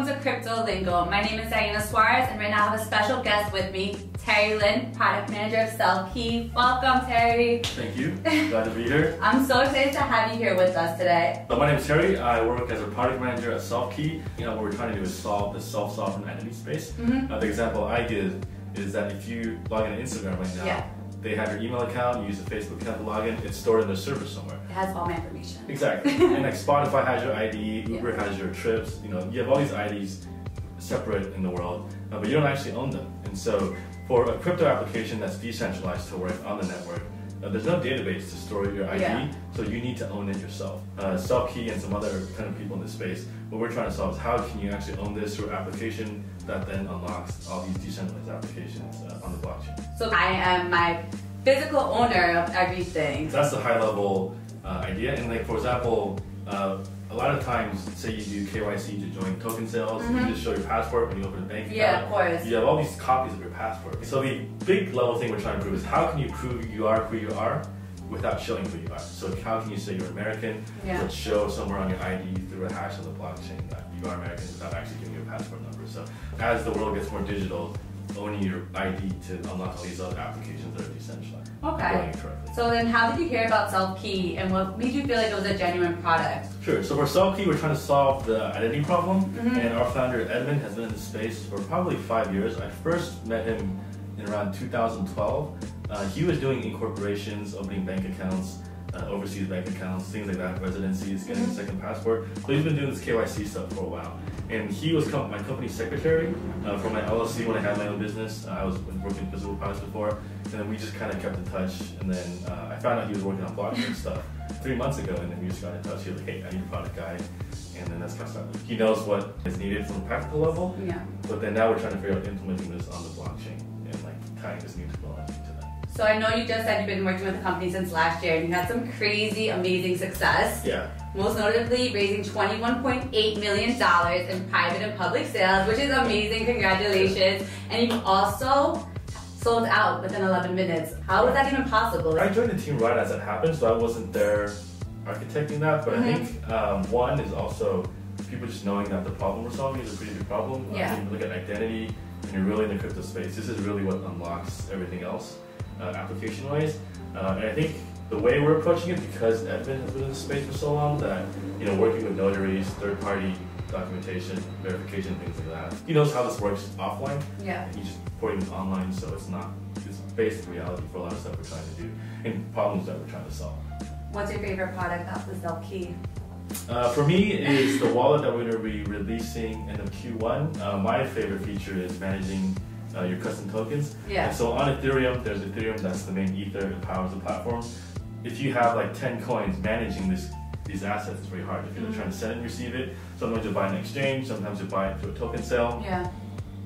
welcome to CryptoLingo. My name is Diana Suarez, and right now I have a special guest with me, Terry Lin, product manager of SelfKey. Welcome, Terry. Thank you. Glad to be here. I'm so excited to have you here with us today. So my name is Terry. I work as a product manager at SelfKey. You know, what we're trying to do is solve the self-sovereign identity space. Mm-hmm. Uh, the example I give is that if you log into Instagram right now, Yeah. They have your email account, you use the Facebook account to log in, it's stored in their server somewhere. It has all my information. Exactly. and like Spotify has your ID, Uber Yeah. has your trips. You know, you have all these IDs separate in the world, uh, but you don't actually own them. And so, for a crypto application that's decentralized to work on the network, uh, there's no database to store your ID, Yeah. so you need to own it yourself. Uh, SelfKey and some other kind of people in this space, what we're trying to solve is how can you actually own this through application that then unlocks all these decentralized applications uh, on the blockchain. So I am my physical owner of everything. That's the high level uh, idea. And like for example, uh, a lot of times, say you do KYC to join token sales, Mhm. you just show your passport when you open a bank account. Yeah, of course. You have all these copies of your passport. So the big level thing we're trying to prove is how can you prove you are who you are without showing who you are? So how can you say you're American, Yeah. but show somewhere on your ID through a hash on the blockchain that you are American without actually giving your passport number? So as the world gets more digital, owning your ID to unlock all these other applications that are decentralized. Okay. So then how did you hear about SelfKey and what made you feel like it was a genuine product? Sure. So for SelfKey, we're trying to solve the identity problem, Mhm. and our founder Edmund has been in this space for probably five years. I first met him in around 2012. Uh, he was doing incorporations, opening bank accounts, uh, overseas bank accounts, things like that, residencies, getting Mhm. a second passport. So he's been doing this KYC stuff for a while. And he was com- my company secretary uh, for my LLC when I had my own business. Uh, I was working in physical products before, and then we just kind of kept in touch. And then uh, I found out he was working on blockchain stuff three months ago, and then we just got in touch. He was like, "Hey, I need a product guy," and then that's kind of started. He knows what is needed from a practical level, Yeah. but then now we're trying to figure out implementing this on the blockchain and like tying this new technology. So I know you just said you've been working with the company since last year and you had some crazy, amazing success. Yeah. Most notably raising $21.8 million in private and public sales, which is amazing. Congratulations. And you've also sold out within 11 minutes. How was that even possible? I joined the team right as it happened, so I wasn't there architecting that. But Mhm. I think um, one is also people just knowing that the problem we're solving is a pretty big problem. Yeah. when you look at identity and you're really in the crypto space, this is really what unlocks everything else uh, application wise. Uh, and I think the way we're approaching it, because Edmund has been in the space for so long, that you know working with notaries, third party documentation, verification, things like that. He knows how this works offline. Yeah. And he's just porting it online, so it's not it's basic reality for a lot of stuff we're trying to do and problems that we're trying to solve. What's your favorite product off the SelfKey? Uh, for me, it is the wallet that we're going to be releasing in the Q1. Uh, my favorite feature is managing uh, your custom tokens. Yeah. And so on Ethereum, there's Ethereum that's the main ether that powers the platform. If you have like 10 coins, managing this these assets is very hard. If you're Mhm. trying to send and receive it, sometimes you buy an exchange, sometimes you buy it through a token sale. Yeah.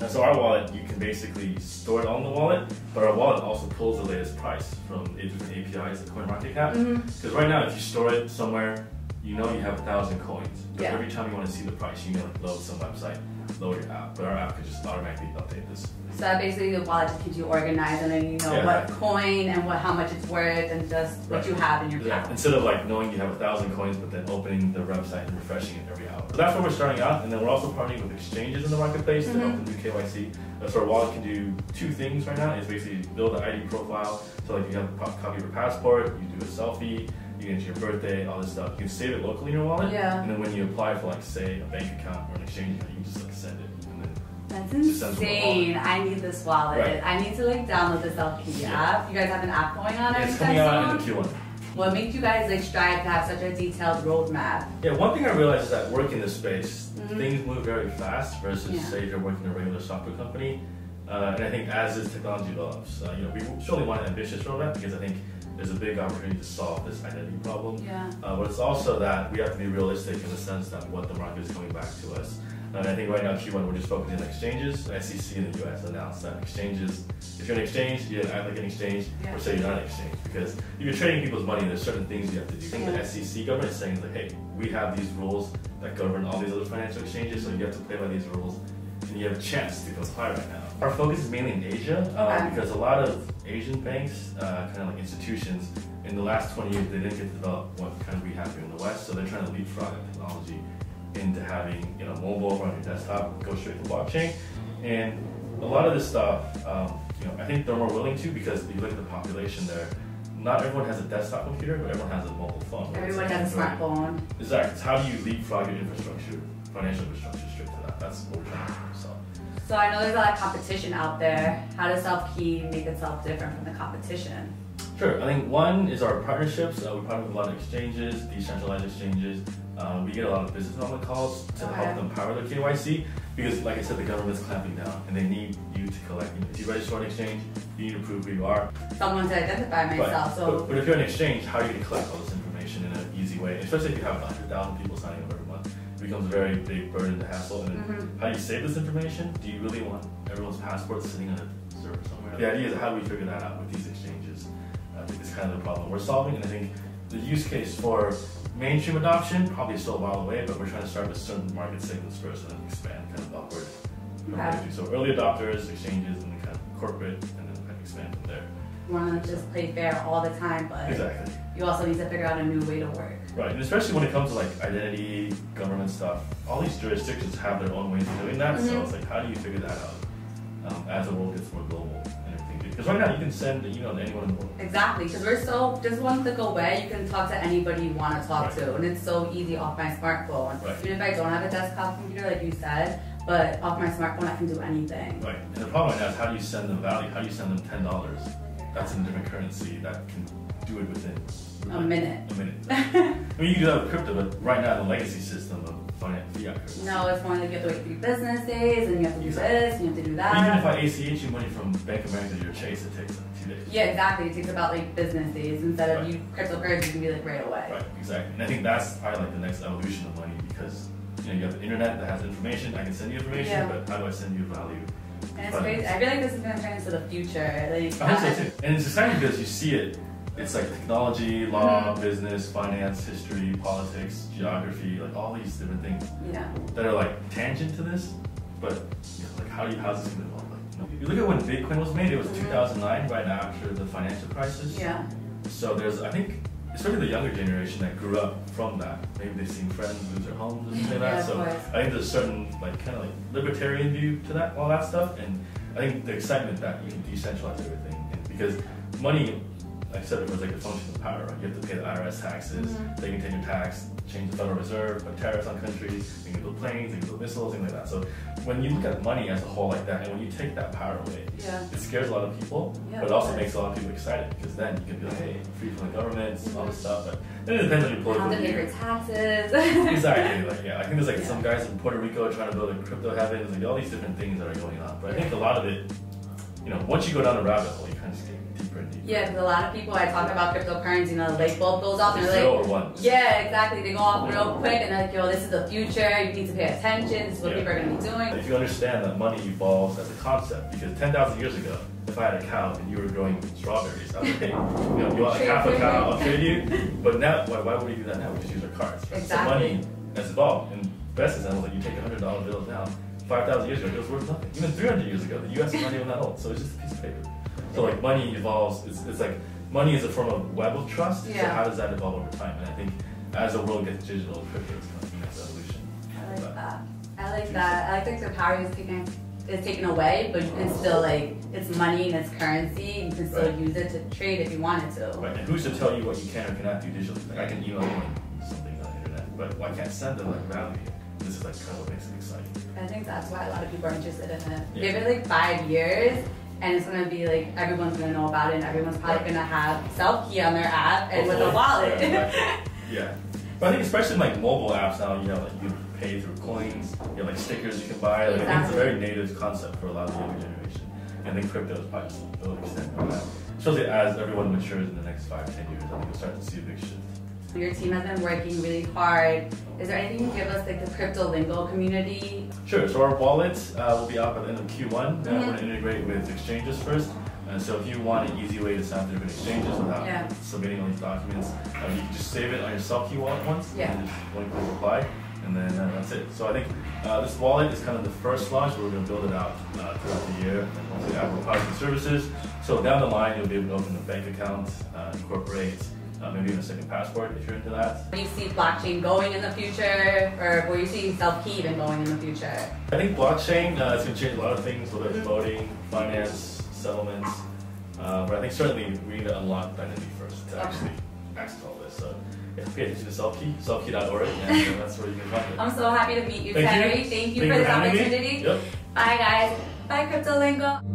And so our wallet, you can basically store it on the wallet, but our wallet also pulls the latest price from different APIs like CoinMarketCap. Because right now, if you store it somewhere, you know you have a thousand coins. Yeah. every time you want to see the price, you need to load some website, load your app. But our app could just automatically update this. So that basically the wallet just keeps you organized and then you know Yeah. what coin and what how much it's worth and just what you have in your Yeah. account. Instead of like knowing you have a thousand coins, but then opening the website and refreshing it every hour. So that's where we're starting out, and then we're also partnering with exchanges in the marketplace to mm-hmm. help them do KYC. So our wallet can do two things right now: is basically build an ID profile. So like you have a copy of your passport, you do a selfie, you enter your birthday, all this stuff. You can save it locally in your wallet, Yeah. and then when you apply for like say a bank account or an exchange account, you can just like send it, and then That's Just send them insane. I need this wallet. Right. I need to like download this SelfKey Yeah. app. You guys have an app going on Yeah, it's coming out in soon? the Q1. What makes you guys like strive to have such a detailed roadmap? Yeah, one thing I realized is that working in this space, Mhm. things move very fast versus Yeah. say if you're working in a regular software company. Uh, and I think as this technology develops, uh, you know, we surely want an ambitious roadmap because I think there's a big opportunity to solve this identity problem. Yeah. Uh, but it's also that we have to be realistic in the sense that what the market is coming back to us. And I think right now Q1 we're just focusing on exchanges. SEC in the US announced that exchanges, if you're an exchange, you act like an exchange, Yeah. or say you're not an exchange. Because if you're trading people's money, there's certain things you have to do. I think Yeah. the SEC government is saying like, hey, we have these rules that govern all these other financial exchanges, so you have to play by these rules, and you have a chance to comply right now. Our focus is mainly in Asia uh, Okay. because a lot of Asian banks, uh, kind of like institutions, in the last 20 years they didn't get to develop what kind of we have here in the West, so they're trying to leapfrog that technology into having you know mobile on your desktop go straight to blockchain. And a lot of this stuff, um, you know, I think they're more willing to because if you look at the population there, not everyone has a desktop computer, but everyone has a mobile phone. Everyone has a smartphone. Exactly. It's how do you leapfrog your infrastructure, financial infrastructure straight to that? That's what we're trying to do. So. So I know there's a lot of competition out there. How does SelfKey make itself different from the competition? Sure. I think one is our partnerships. Uh, we partner with a lot of exchanges, decentralized exchanges. Uh, we get a lot of business development calls to Okay. help them power their KYC because, like I said, the government's clamping down and they need you to collect. You know, if you register on an exchange, you need to prove who you are. Someone to identify myself. But, So but, but if you're an exchange, how are you going to collect all this information in an easy way? Especially if you have 100,000 people signing up every month. It becomes a very big burden to hassle. And Mhm. how do you save this information? Do you really want everyone's passports sitting on a server somewhere? The idea is how do we figure that out with these exchanges? I think it's kind of the problem we're solving. And I think the use case for mainstream adoption probably still a while away, but we're trying to start with certain market segments first and then expand kind of upward. Okay. So early adopters, exchanges, and kind of corporate, and want to just play fair all the time, but Exactly. you also need to figure out a new way to work. Right, and especially when it comes to like identity, government stuff, all these jurisdictions have their own ways of doing that. So Mhm. it's like, how do you figure that out um, as the world gets more global and everything? Because right now you can send an email to anyone in the world. Exactly, because we're so just one click away. You can talk to anybody you want to talk Right. to, and it's so easy off my smartphone. Right. Even if I don't have a desktop computer, like you said, but off my smartphone I can do anything. Right, and the problem right now is how do you send them value? How do you send them ten dollars? That's in a different currency that can do it within A minute. A minute. I mean, you can do that with crypto, but right now the legacy system of finance fiat currency. No, it's more like you have to wait three business days, and you have to do Exactly. this, and you have to do that. Even if. I ACH you money from Bank of America to your Chase, it takes like two days. Yeah, exactly. It takes about like business days instead of Right. you cryptocurrency you can be like right away. Right, exactly. And I think that's probably like the next evolution of money because you know you have the internet that has information. I can send you information, Yeah. but how do I send you value? And it's crazy. I feel like this is gonna turn into the future. Like I hope so too. And it's exciting because you see it. It's like technology, law, Mhm. business, finance, history, politics, geography, like all these different things Yeah. that are like tangent to this. But you know, like how do you how's this gonna evolve? Like, you, know, you look at when Bitcoin was made. It was Mhm. 2009, right after the financial crisis. Yeah. So there's, I think, especially the younger generation that grew up from that. Maybe they've seen friends lose their homes and something like that. So. I think there's a certain like kind of like libertarian view to that, all that stuff, and I think the excitement that you can decentralize everything because money. Like I said, it was like a function of power. Right? You have to pay the IRS taxes. Mhm. They can take your tax, change the Federal Reserve, put tariffs on countries. They can build planes, they can build missiles, things like that. So when you look at money as a whole like that, and when you take that power away, Yeah. it scares a lot of people, Yeah, but it also makes a lot of people excited because then you can be like, hey, free from the government, all this stuff. But then it depends on your political to pay view. your taxes. exactly. Like yeah, I think there's like Yeah. some guys in Puerto Rico trying to build a crypto heaven. There's like all these different things that are going on. But I think a lot of it, you know, once you go down the rabbit hole, you kind of Yeah, because a lot of people I talk about cryptocurrency, you know, the light bulb goes off and they're like, one. yeah, exactly. They go off real quick and they're like, yo, this is the future. You need to pay attention. This is what Yeah. people are going to be doing. If you understand that money evolves as a concept, because 10,000 years ago, if I had a cow and you were growing strawberries, I would say, you know, you want Trade half a cow. I'll trade you. But now, why, why would we do that now? We just use our cards. right? Exactly. So money has evolved. In best example, like you take a hundred dollar bill now, 5,000 years ago, it was worth nothing. Even 300 years ago, the U.S. is not even that old, so it's just a piece of paper. So like money evolves. It's, it's like money is a form of web of trust. Yeah. So how does that evolve over time? And I think as the world gets digital, crypto is kind of the next evolution. I like that. I like that. I like that the power is taken is taken away, but you can still like it's money and it's currency. You can still Right. use it to trade if you wanted to. Right, and who's to tell you what you can or cannot do digitally? Like I can email anyone something on the internet, but I can't send them like value. This is like kind of what makes it exciting. I think that's why a lot of people are interested in it. Yeah. Give it like five years, and it's gonna be like everyone's gonna know about it, and everyone's probably Right. gonna have SelfKey on their app and with a wallet. Yeah, yeah. But I think especially like mobile apps now, you know, like you pay through coins, you have like stickers you can buy. Like, I think it's a very native concept for a lot of the younger generation. And I think crypto is probably a little extent of that. Especially as everyone matures in the next five, ten years, I think you'll start to see a big shift. Your team has been working really hard. Is there anything you can give us like the CryptoLingo community? Sure. So our wallet uh, will be out by the end of Q1. Uh, Mhm. we're going to integrate with exchanges first. And so if you want an easy way to sign up different exchanges without Yeah. submitting all these documents, uh, you can just save it on your SelfKey wallet once. Yeah. And just one click apply, and then uh, that's it. So I think uh, this wallet is kind of the first launch. We're going to build it out uh, throughout the year, and once we add more products and services. So down the line, you'll be able to open a bank account, uh, incorporate uh, maybe even a second passport if you're into that. Where Do you see blockchain going in the future, or were you seeing SelfKey even going in the future? I think blockchain uh, is going to change a lot of things, whether it's voting, finance, settlements. Uh, but I think certainly we need to unlock identity first to actually access all this. So yeah, attention to SelfKey, selfkey.org, and uh, that's where you can find it. I'm so happy to meet you, Thank you. Thank you Thank for you this for having me. opportunity. Yep. Bye, guys. Bye, CryptoLingo.